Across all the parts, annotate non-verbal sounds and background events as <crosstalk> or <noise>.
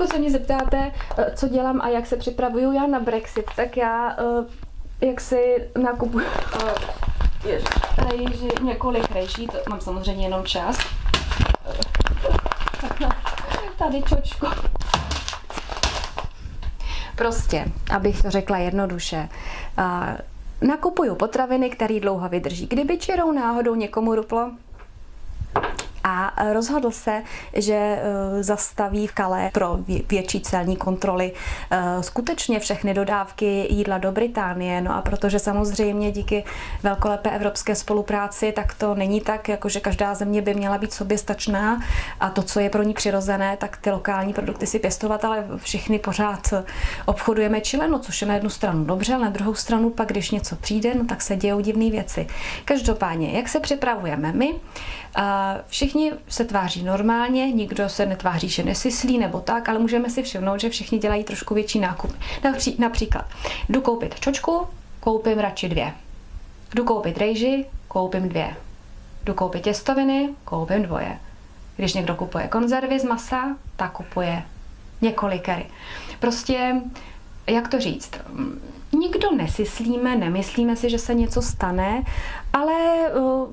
pokud se mě zeptáte, eh, co dělám a jak se připravuju já na Brexit, tak já eh, jak si nakupuju eh, rejži, několik rejží, to mám samozřejmě jenom čas. <laughs> Tady čočko. Prostě, abych to řekla jednoduše, nakupuju potraviny, které dlouho vydrží. Kdyby čirou náhodou někomu ruplo, a rozhodl se, že eh, zastaví v Kale pro větší celní kontroly eh, skutečně všechny dodávky jídla do Británie. No a protože samozřejmě díky velkolepé evropské spolupráci, tak to není tak, jako že každá země by měla být soběstačná a to, co je pro ní přirozené, tak ty lokální produkty si pěstovat, ale všichni pořád obchodujeme čileno, což je na jednu stranu dobře, ale na druhou stranu pak, když něco přijde, no tak se dějou divné věci. Každopádně, jak se připravujeme my? Všichni se tváří normálně, nikdo se netváří, že nesyslí nebo tak, ale můžeme si všimnout, že všichni dělají trošku větší nákup. Například, jdu koupit čočku, koupím radši dvě. Jdu koupit rejži, koupím dvě. Jdu koupit těstoviny, koupím dvoje. Když někdo kupuje konzervy z masa, tak kupuje několikery. Prostě, jak to říct, nikdo nesyslíme, nemyslíme si, že se něco stane, ale uh,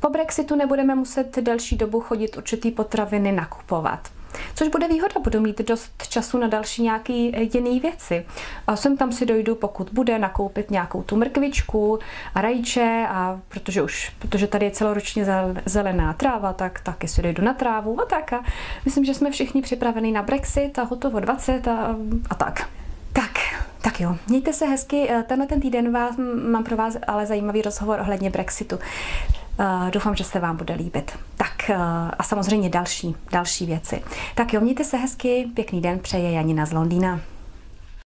po Brexitu nebudeme muset delší dobu chodit určitý potraviny nakupovat. Což bude výhoda, budu mít dost času na další nějaký jiný věci. A sem tam si dojdu, pokud bude, nakoupit nějakou tu mrkvičku a rajče, a protože už, protože tady je celoročně zelená tráva, tak taky si dojdu na trávu a tak. A myslím, že jsme všichni připraveni na Brexit a hotovo 20 a, a tak. Tak, tak jo, mějte se hezky. Tenhle ten týden vás, mám pro vás ale zajímavý rozhovor ohledně Brexitu. Uh, doufám, že se vám bude líbit. Tak uh, a samozřejmě další, další věci. Tak jo, mějte se hezky, pěkný den, přeje Janina z Londýna.